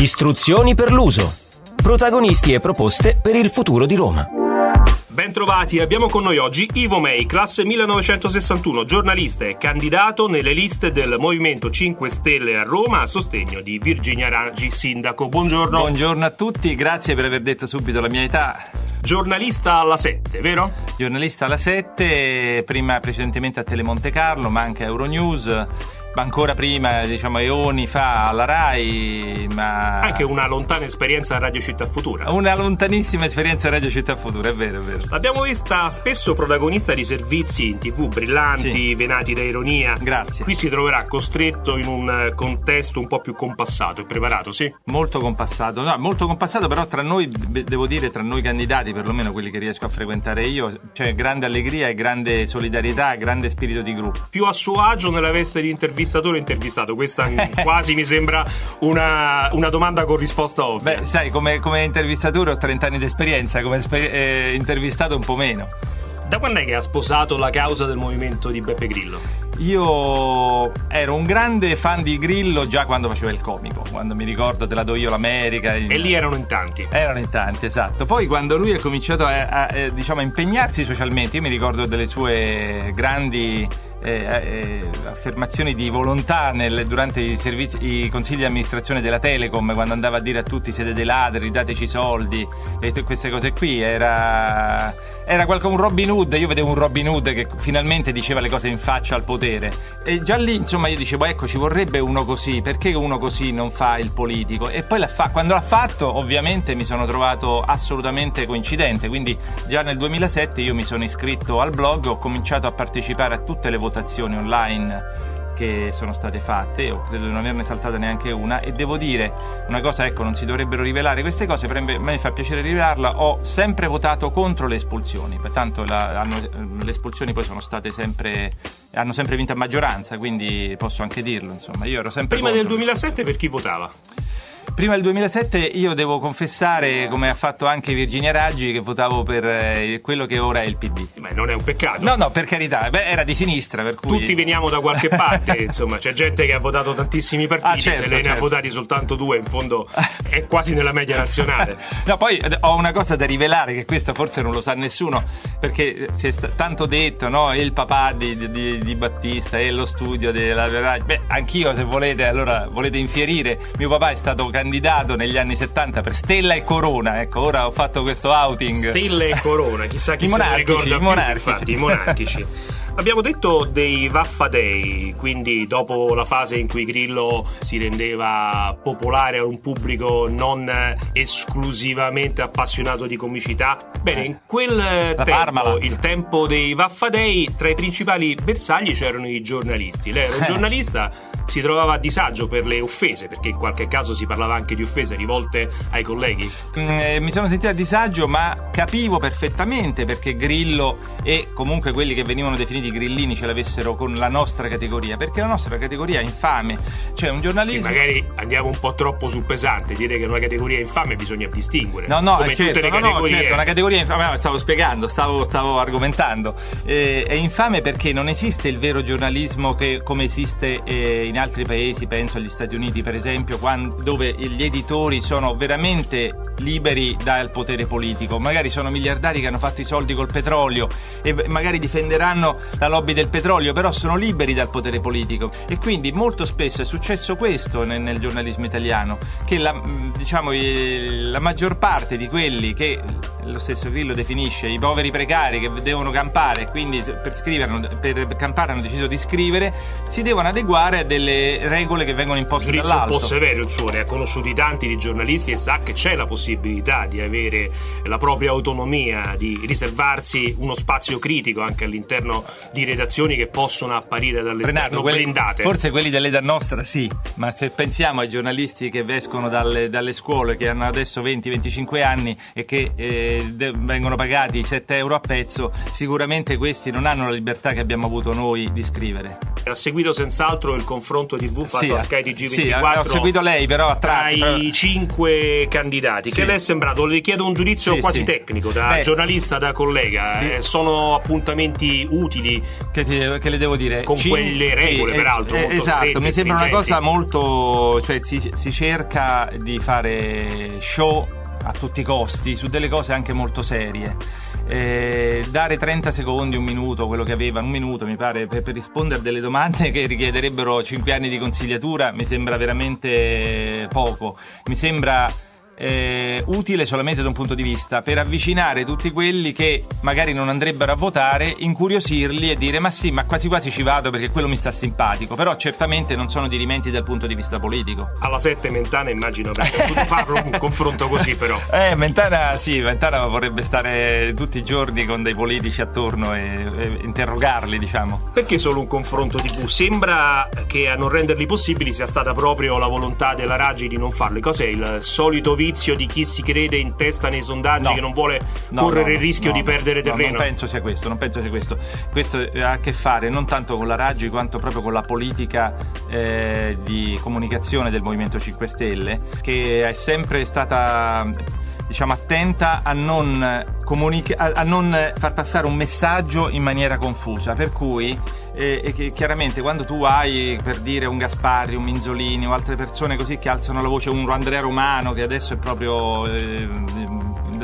Istruzioni per l'uso. Protagonisti e proposte per il futuro di Roma. Bentrovati, abbiamo con noi oggi Ivo May, classe 1961, giornalista e candidato nelle liste del Movimento 5 Stelle a Roma a sostegno di Virginia Raggi, sindaco. Buongiorno. Buongiorno a tutti, grazie per aver detto subito la mia età. Giornalista alla 7, vero? Giornalista alla 7, prima precedentemente a Telemonte Carlo, ma anche a Euronews ancora prima, diciamo, eoni fa alla RAI, ma... Anche una lontana esperienza a Radio Città Futura. Una lontanissima esperienza a Radio Città Futura, è vero, è vero. L'abbiamo vista spesso protagonista di servizi in tv brillanti, sì. venati da ironia. Grazie. Qui si troverà costretto in un contesto un po' più compassato e preparato, sì? Molto compassato, no, molto compassato, però tra noi, devo dire, tra noi candidati, perlomeno quelli che riesco a frequentare io, c'è grande allegria e grande solidarietà, grande spirito di gruppo. Più a suo agio nella veste di intervista intervistatore intervistato? Questa quasi mi sembra una, una, domanda con risposta ovvia. Beh, sai, come, come intervistatore ho 30 anni di esperienza, come esper- eh, intervistato un po' meno. Da quando è che ha sposato la causa del movimento di Beppe Grillo? Io ero un grande fan di Grillo già quando faceva il comico, quando mi ricordo te la do io l'America. E lì erano in tanti. Erano in tanti, esatto. Poi quando lui ha cominciato a, a, a, diciamo, a impegnarsi socialmente, io mi ricordo delle sue grandi eh, eh, affermazioni di volontà nel, durante i, servizi, i, consigli di amministrazione della Telecom quando andava a dire a tutti siete dei ladri, dateci soldi e t- queste cose qui era, era qualche, un Robin Hood io vedevo un Robin Hood che finalmente diceva le cose in faccia al potere. E già lì insomma io dicevo ecco ci vorrebbe uno così perché uno così non fa il politico? E poi l'ha fa- quando l'ha fatto ovviamente mi sono trovato assolutamente coincidente quindi già nel 2007 io mi sono iscritto al blog ho cominciato a partecipare a tutte le votazioni votazioni online che sono state fatte, io credo di non averne saltata neanche una e devo dire una cosa, ecco, non si dovrebbero rivelare queste cose, però a me fa piacere rivelarla, ho sempre votato contro le espulsioni, pertanto la, hanno, le espulsioni poi sono state sempre, hanno sempre vinto a maggioranza, quindi posso anche dirlo, insomma, io ero sempre Prima contro. del 2007 per chi votava? Prima del 2007 io devo confessare, come ha fatto anche Virginia Raggi, che votavo per eh, quello che ora è il PD. Ma non è un peccato. No, no, per carità, Beh, era di sinistra, per cui... Tutti veniamo da qualche parte, insomma, c'è gente che ha votato tantissimi partiti, ah, certo, se lei certo. ne ha votati soltanto due, in fondo è quasi nella media nazionale. no, poi eh, ho una cosa da rivelare, che questa forse non lo sa nessuno, perché si è st- tanto detto, no, il papà di, di, di Battista e lo studio della Raggi. Beh, anch'io se volete, allora volete infierire, mio papà è stato candidato negli anni 70 per Stella e Corona. Ecco, ora ho fatto questo outing. Stella e Corona, chissà chi I monarchici, i monarchici. Più, infatti, i monarchici. Abbiamo detto dei Vaffa Day, quindi dopo la fase in cui Grillo si rendeva popolare a un pubblico non esclusivamente appassionato di comicità. Bene, in quel la tempo, Parmalat. il tempo dei Vaffa Day, tra i principali bersagli c'erano i giornalisti. Lei era un giornalista, si trovava a disagio per le offese, perché in qualche caso si parlava anche di offese rivolte ai colleghi. Mm, eh, mi sono sentito a disagio, ma capivo perfettamente perché Grillo e comunque quelli che venivano definiti definiti grillini ce l'avessero con la nostra categoria, perché la nostra categoria è infame. Cioè un giornalismo... E magari andiamo un po' troppo sul pesante, dire che una categoria è infame bisogna distinguere. No, no, come certo, tutte le no, categorie. No, certo, una categoria infame, no, stavo spiegando, stavo, stavo argomentando. Eh, è infame perché non esiste il vero giornalismo che, come esiste eh, in altri paesi, penso agli Stati Uniti per esempio, quando, dove gli editori sono veramente liberi dal potere politico. Magari sono miliardari che hanno fatto i soldi col petrolio e magari difenderanno la lobby del petrolio, però sono liberi dal potere politico e quindi molto spesso è successo questo nel, nel giornalismo italiano, che la, diciamo, la maggior parte di quelli che lo stesso Grillo definisce i poveri precari che devono campare e quindi per, scrivere, per campare hanno deciso di scrivere, si devono adeguare a delle regole che vengono imposte Giudizio dall'alto. un po' severo il suo, ne ha conosciuti tanti di giornalisti e sa che c'è la possibilità di avere la propria autonomia, di riservarsi uno spazio critico anche all'interno di redazioni che possono apparire dall'esterno Renato, blindate. Forse quelli dell'età nostra sì, ma se pensiamo ai giornalisti che escono dalle, dalle scuole, che hanno adesso 20-25 anni e che... Eh, de- vengono pagati 7 euro a pezzo, sicuramente questi non hanno la libertà che abbiamo avuto noi di scrivere. Ha seguito senz'altro il confronto TV fatto Sì, a Sky TG24 sì, ho seguito lei, però a tra tratti, però- i cinque candidati. Sì. Che le è sembrato? Le chiedo un giudizio Sì, quasi tecnico, da Beh, giornalista, da collega. Eh, sono appuntamenti utili? Che, ti- che le devo dire? Con quelle regole, eh, peraltro, eh, esatto, strette, mi sembra una cosa molto. cioè si, si cerca di fare show a tutti i costi su delle cose anche molto serie. Eh, dare 30 secondi, un minuto, quello che aveva, un minuto mi pare, per, per rispondere a delle domande che richiederebbero 5 anni di consigliatura mi sembra veramente poco. Mi sembra eh, utile solamente da un punto di vista per avvicinare tutti quelli che magari non andrebbero a votare, incuriosirli e dire ma sì, ma quasi quasi ci vado perché quello mi sta simpatico, però certamente non sono dirimenti dal punto di vista politico. Alla 7 Mentana immagino potuto farlo un confronto così però. Eh, Mentana sì, Mentana vorrebbe stare tutti i giorni con dei politici attorno e, e interrogarli, diciamo. Perché solo un confronto TV? Sembra che a non renderli possibili sia stata proprio la volontà della Raggi di non farlo. Cos'è il solito vizio di chi si crede in testa nei sondaggi No. che non vuole No, correre no, il rischio di perdere no, terreno? non penso sia questo, non penso sia questo. Questo ha a che fare non tanto con la Raggi quanto proprio con la politica eh, di comunicazione del Movimento 5 Stelle, che è sempre stata diciamo attenta a non, comunica- a, non far passare un messaggio in maniera confusa, per cui eh, e che chiaramente quando tu hai per dire un Gasparri, un Minzolini o altre persone così che alzano la voce, un Andrea Romano che adesso è proprio eh,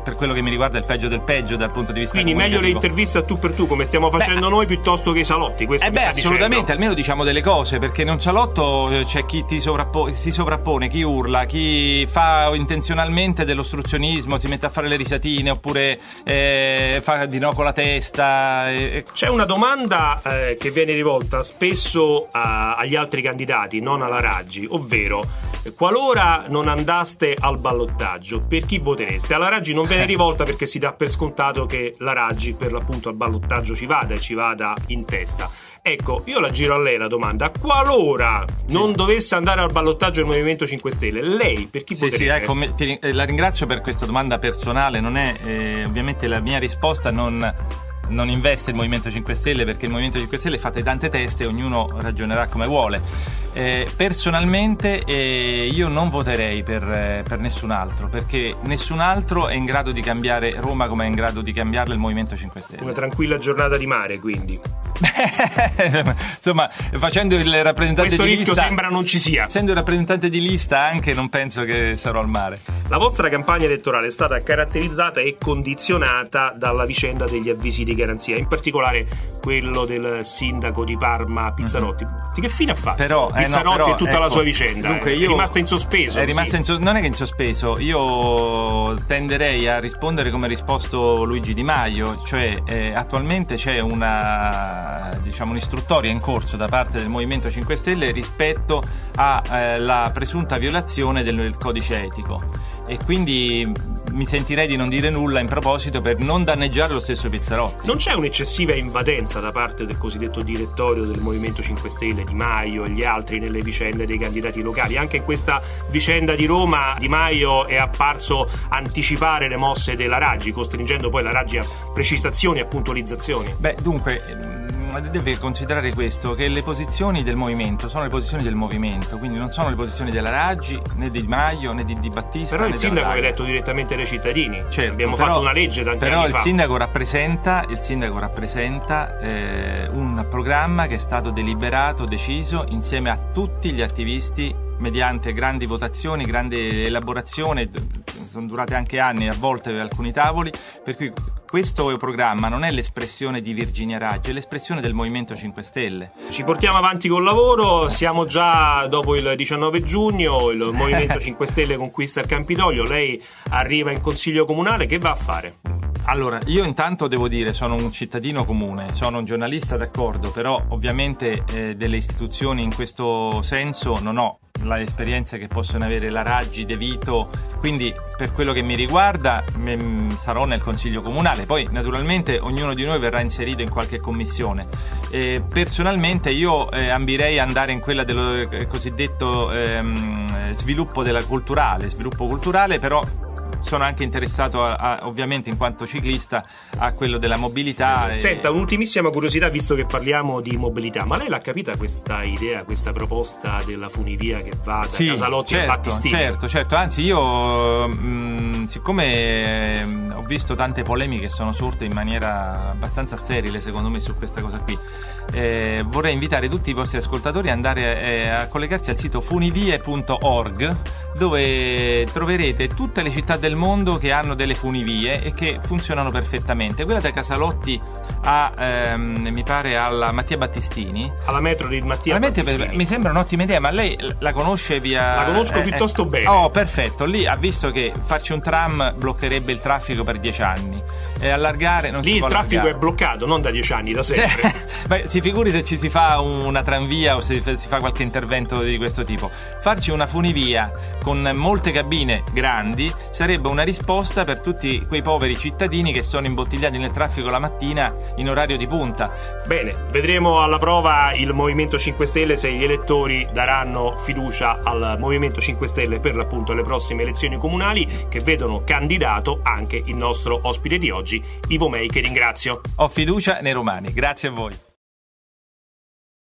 per quello che mi riguarda il peggio del peggio dal punto di vista Quindi meglio le interviste a tu per tu come stiamo facendo noi piuttosto che i salotti. Questo Eh beh, assolutamente, dicendo. almeno diciamo delle cose, perché in un salotto eh, c'è chi ti sovrappo- si sovrappone, chi urla, chi fa intenzionalmente dell'ostruzionismo, si mette a fare le risatine, oppure eh, fa di no con la testa. e- e- C'è una domanda eh, che viene rivolta spesso a- agli altri candidati, non alla Raggi, ovvero eh, qualora non andaste al ballottaggio, per chi votereste? Alla Raggi non viene rivolta perché si dà per scontato che la Raggi per l'appunto al ballottaggio ci vada e ci vada in testa. Ecco, io la giro a lei la domanda. Qualora non dovesse andare al ballottaggio del Movimento 5 Stelle, lei per chi Sì, sì, voterebbe? ecco, ti eh, la ringrazio per questa domanda personale, non è eh, ovviamente la mia risposta non, non investe il Movimento 5 Stelle perché il Movimento 5 Stelle fate tante teste e ognuno ragionerà come vuole. Eh, personalmente eh, io non voterei per, eh, per nessun altro perché nessun altro è in grado di cambiare Roma come è in grado di cambiarla il Movimento 5 Stelle. Una tranquilla giornata di mare, quindi. Insomma, facendo il rappresentante Questo di rischio lista, sembra non ci sia. essendo il rappresentante di lista anche non penso che sarò al mare. La vostra campagna elettorale è stata caratterizzata e condizionata dalla vicenda degli avvisi di garanzia, in particolare quello del sindaco di Parma Pizzarotti. Di che fine ha fatto? Però, eh, no, Pizzarotti però, e tutta ecco, la sua vicenda dunque è io- rimasta in sospeso. È rimasta in so- non è che in sospeso, io tenderei a rispondere come ha risposto Luigi Di Maio, cioè eh, attualmente c'è una diciamo un'istruttoria in corso da parte del Movimento 5 Stelle rispetto alla presunta violazione del, del codice etico e quindi mi sentirei di non dire nulla in proposito per non danneggiare lo stesso Pizzarotti. Non c'è un'eccessiva invadenza da parte del cosiddetto direttorio del Movimento 5 Stelle, Di Maio e gli altri nelle vicende dei candidati locali. Anche in questa vicenda di Roma Di Maio è apparso anticipare le mosse della Raggi, costringendo poi la Raggi a precisazioni e a puntualizzazioni. Beh, dunque, deve considerare questo, che le posizioni del movimento sono le posizioni del movimento, quindi non sono le posizioni della Raggi, né di Maio, né di Di Battista. Però il sindaco è eletto direttamente dai cittadini. Certo, Abbiamo però- fatto una legge tanti Però il fa. sindaco rappresenta, il sindaco rappresenta eh, un programma che è stato deliberato, deciso insieme a tutti gli attivisti mediante grandi votazioni, grande elaborazione, sono durate anche anni, a volte alcuni tavoli, per cui questo programma non è l'espressione di Virginia Raggi, è l'espressione del Movimento 5 Stelle. Ci portiamo avanti col lavoro, siamo già dopo il 19 giugno, il Movimento 5 Stelle conquista il Campidoglio, lei arriva in consiglio comunale, che va a fare? Allora, io intanto devo dire, sono un cittadino comune, sono un giornalista d'accordo, però ovviamente eh, delle istituzioni in questo senso non ho l'esperienza che possono avere la Raggi, De Vito, quindi per quello che mi riguarda mm, sarò nel consiglio comunale, poi naturalmente ognuno di noi verrà inserito in qualche commissione. Eh, personalmente io eh, ambirei andare in quella dello eh, cosiddetto ehm, sviluppo culturale, sviluppo culturale però sono anche interessato a, a, ovviamente in quanto ciclista a quello della mobilità. Senta, e... un'ultimissima curiosità visto che parliamo di mobilità, ma lei l'ha capita questa idea, questa proposta della funivia che va da sì, Casalotti certo, a Battistini? Certo, certo, anzi io mh, mm, siccome mh, ho visto tante polemiche che sono sorte in maniera abbastanza sterile secondo me su questa cosa qui, eh, vorrei invitare tutti i vostri ascoltatori ad andare eh, a collegarsi al sito funivie.org dove troverete tutte le città del mondo che hanno delle funivie e che funzionano perfettamente. Quella da Casalotti a, ehm, mi pare, alla Mattia Battistini. Alla metro di Mattia alla Battistini. Metro, mi sembra un'ottima idea, ma lei la conosce via... La conosco eh, piuttosto eh, bene. Oh, perfetto. Lì ha visto che farci un tram bloccherebbe il traffico per dieci anni. E allargare non Lì si il può traffico allargare. è bloccato, non da dieci anni, da sempre. Beh, si figuri se ci si fa una tranvia o se si fa qualche intervento di questo tipo. Farci una funivia con molte cabine grandi sarebbe una risposta per tutti quei poveri cittadini che sono imbottigliati nel traffico la mattina in orario di punta. Bene, vedremo alla prova il Movimento 5 Stelle se gli elettori daranno fiducia al Movimento 5 Stelle per l'appunto le prossime elezioni comunali che vedono candidato anche il nostro ospite di oggi, Ivo Mei, che ringrazio. Ho fiducia nei romani, grazie a voi.